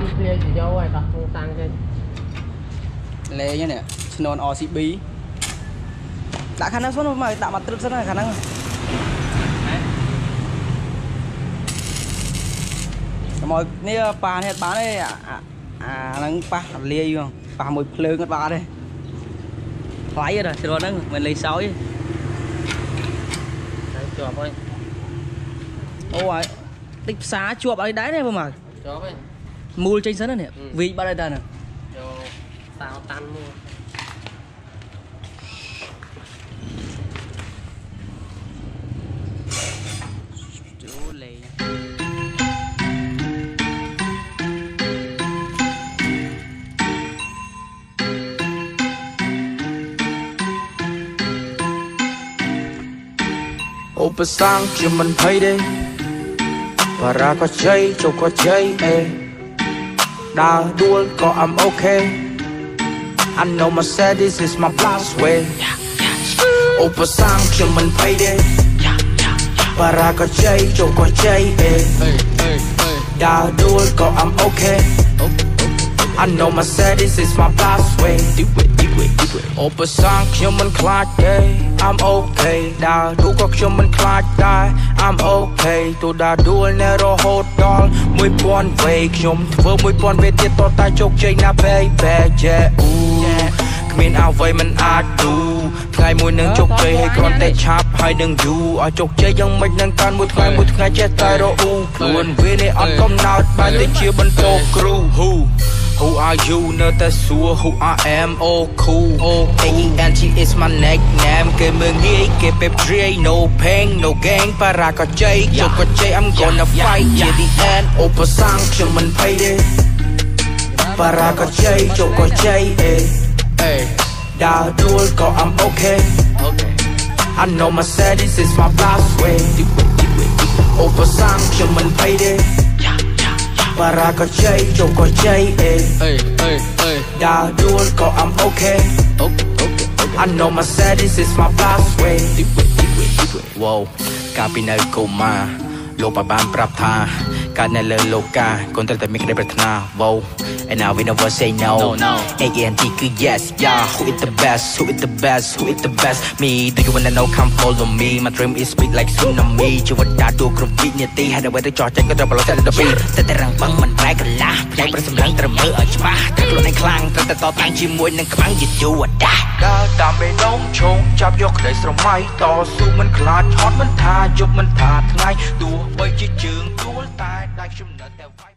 មភ្លាជាយកហើយដោះធុងតាំងចេញលេងនេះឈ្នន់ RCB ដាក់ខាងហ្នឹងសិនមកដាក់មកត្រឹបសិនខាងហ្នឹងមកនេះប៉ានេះអត់បានទេអាអាអាហ្នឹងប៉ះអត់លាយហ្នឹងប៉ះមួយភ្លើងអត់បានទេថ្លៃទេជ្រុលហ្នឹងមិនលេងសោយទេតែជាប់ហើយអូហើយតិចផ្សារជាប់អីដែរនេះបងមកជាប់ហើយ មូលចេញសិនណានេះអឺវីចបាត់ហើយតាហ្នឹងយកសាវតាន់មួយជូលេងឧបសង្ឃជាមិនភ័យទេបារាក៏ជ័យជោគក៏ជ័យអេ ដើរដួលក៏ I'm okay I know my sad this is my last way ឧបសង្ឃជាមិនភ័យទេបារាក៏ជ័យជោគក៏ជ័យអេដើរដួលក៏ I'm okay I know my sad this is my last way ឧបសង្ឃខ្ញុំមិនខ្លាចទេ I'm okay ដើរទូក៏ខ្ញុំមិនខ្លាចដែរ I'm okay ទូដើរដួលនៅរហូតដល់1000វេខ្ញុំធ្វើ1000វេទៀតតតែជោគជ័យណា baby yeah អូគ្មានអ្វីមិនអាចទូថ្ងៃមួយនឹងជោគជ័យឲ្យគ្រាន់តែឆាប់ហើយនឹងយូរឲ្យជោគជ័យយ៉ាងម៉េចនឹងកាន់មួយថ្ងៃមួយថ្ងៃចេះតែរអ៊ូខ្លួនវានេះអត់កំណត់បែរទៅជាបន្តគ្រូ Who Who are you នៅតែសួរ Who I am oh cool oh A E N G is my nickname គេមើងងាយគេពេបជ្រាយ no pain no gain បារាក៏ជ័យជោគក៏ជ័យ I'm gonna fight ជា the end ឧបសង្ឃខ្ញុំមិនភ័យទេបារាក៏ជ័យជោគក៏ជ័យអេអេដើរដួលក៏ I'm okay I know my sad this is my last way ឧបសង្ឃខ្ញុំមិនភ័យទេ បារាក៏ជ័យជោគក៏ជ័យអេ Hey, hey, hey. ដើរដួលក៏ I'm okay Okay, okay, okay. I know my sad this is my last way Wow កាលពីនៅកុមារលោកបានបានប្រាប់ថា កើតនៅលើលោកាកូនត្រូវតែមានក្តីប្រាថ្នា Wow and now we never say no No, no. ANT គឺ yes yeah who is the best who is the best who is the best me do you wanna know come follow me my dream is big like tsunami ជីវិតដើរដួលគ្រប់វិនាទីហើយអ្វីទៅចោះចេញក៏ត្រូវប្រឡូសតែដល់ពីតែតែរាំងបឹងមិនប្រែកន្លះផ្នែកប្រសម្លឹងត្រូវមើលឲ្យច្បាស់តែខ្លួនឯងខ្លាំងត្រូវតែតតាំងជាមួយនឹងខ្មាំងយឺតយូរអដាស់ដើរតាមបេះដូងឈោងចាប់យកក្តីស្រមៃតស៊ូមិនខ្លាចហត់មិនថាយប់មិនថាថ្ងៃទោះបីជាជើងដួលតែដៃខ្ញុំនៅតែវាយ